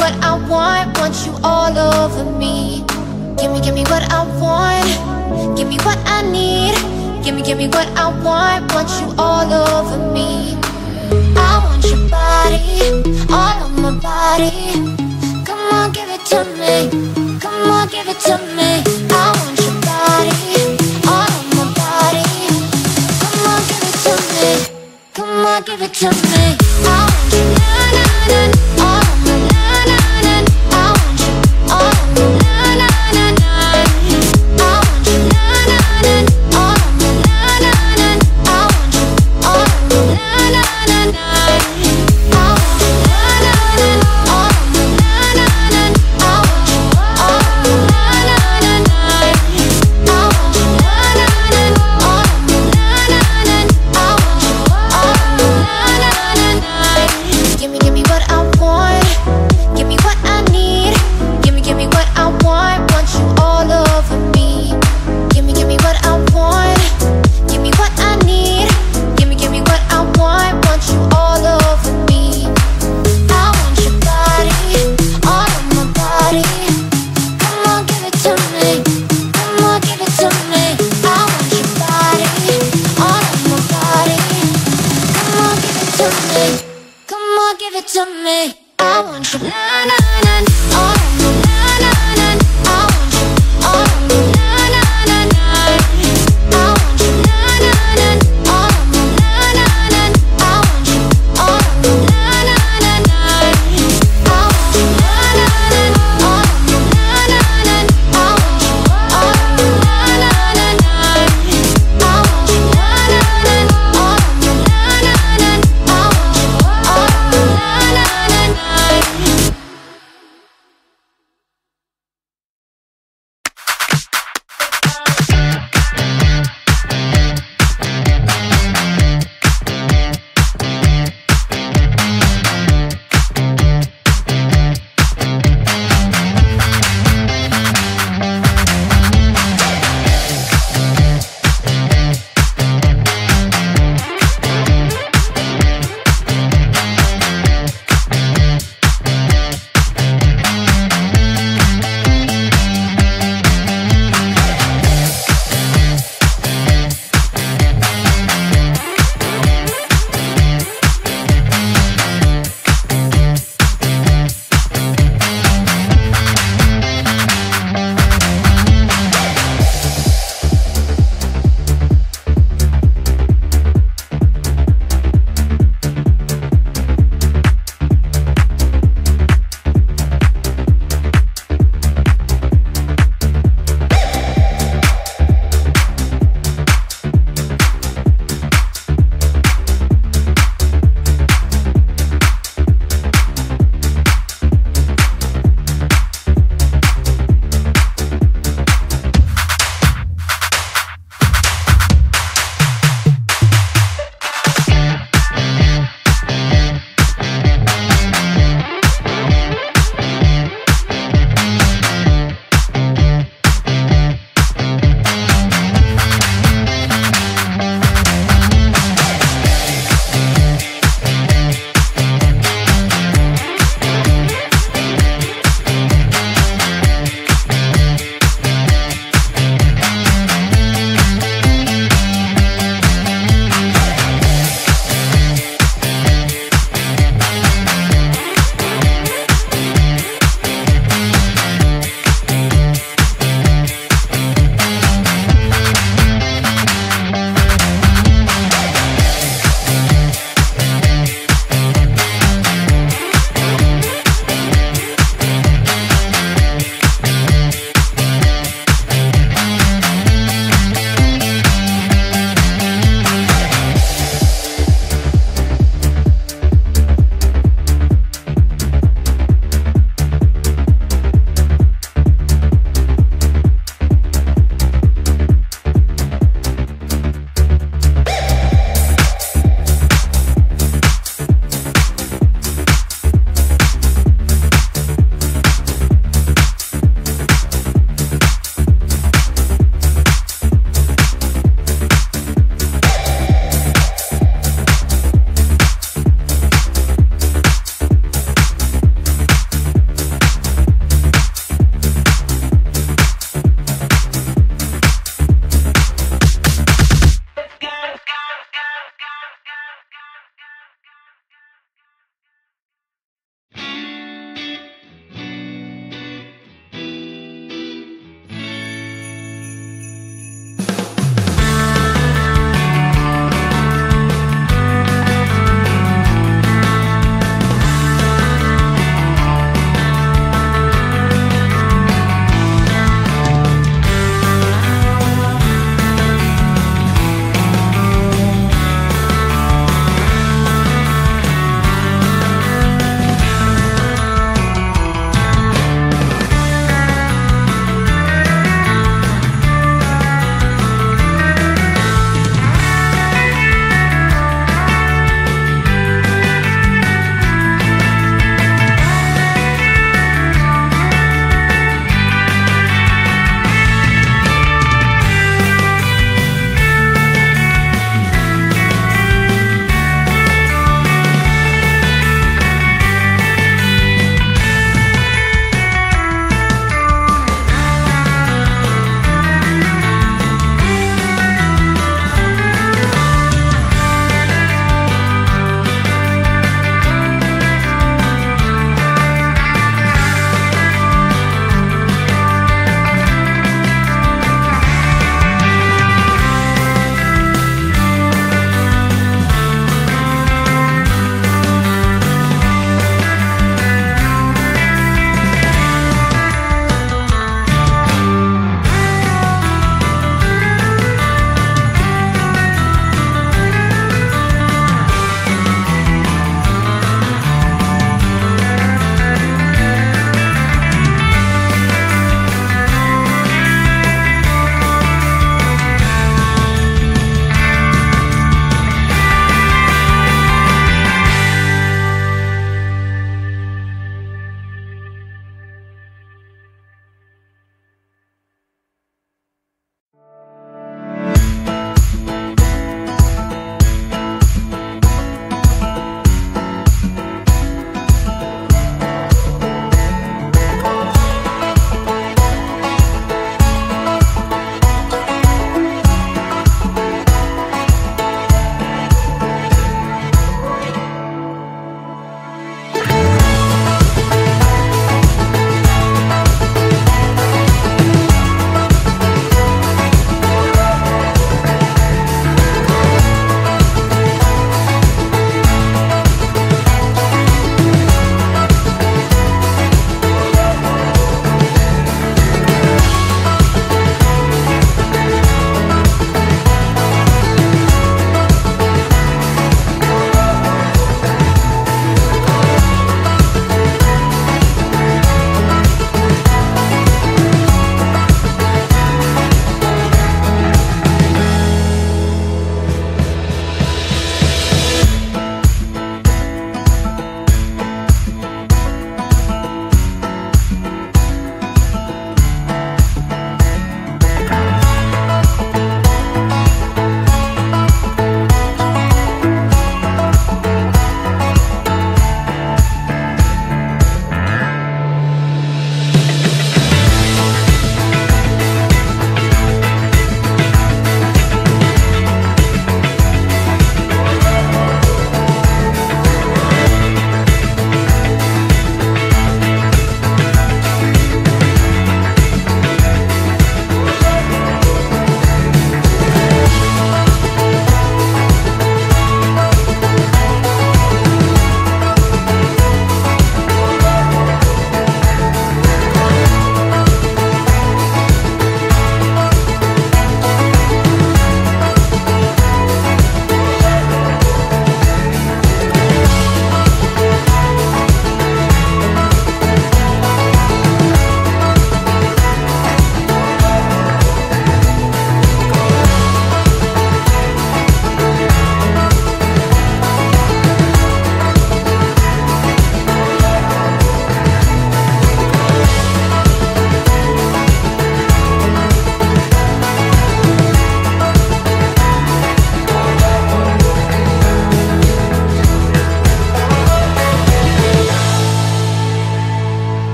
what I want, want you all over me. Give me, give me what I want, give me what I need. Give me, give me what I want, want you all over me. I want your body, all of my body. Come on, give it to me, come on, give it to me. I want your body, all of my body. Come on, give it to me, come on, give it to me. to me. Come on, give it to me. I want you. Na, na, na, oh.